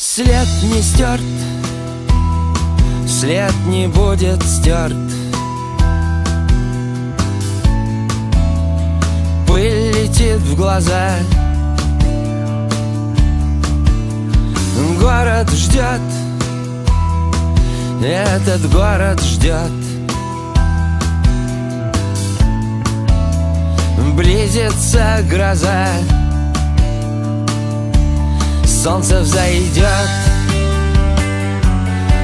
След не стерт, след не будет стерт Пыль летит в глаза. Город ждет, этот город ждет Близится гроза Солнце взойдет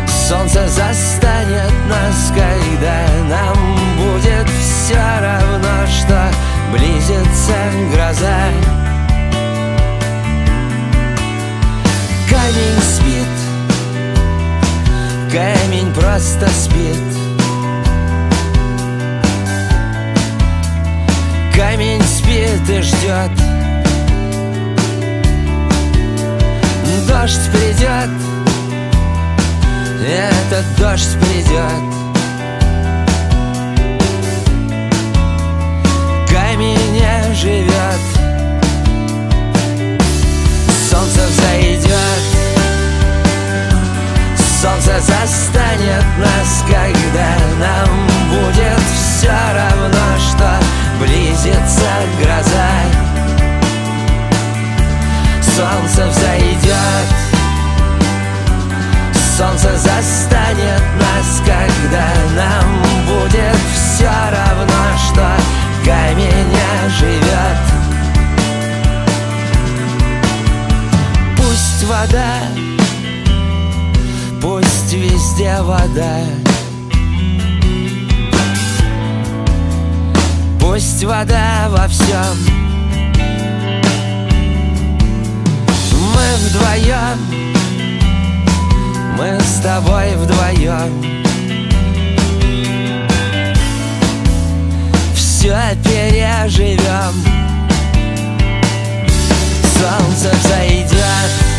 Солнце застанет нас, когда нам будет все равно, что близится гроза. Камень спит, камень просто спит. Камень спит и ждет. Дождь придет, этот дождь придет. Камень не живет, солнце взойдет, солнце застанет нас, когда нам будет все равно, что близится гроза. Солнце взойдет Солнце застанет нас, когда нам будет все равно, что камень живет Пусть вода, пусть везде вода. Пусть вода во всем мы вдвоем тобой вдвоем. Все переживем Солнце взойдет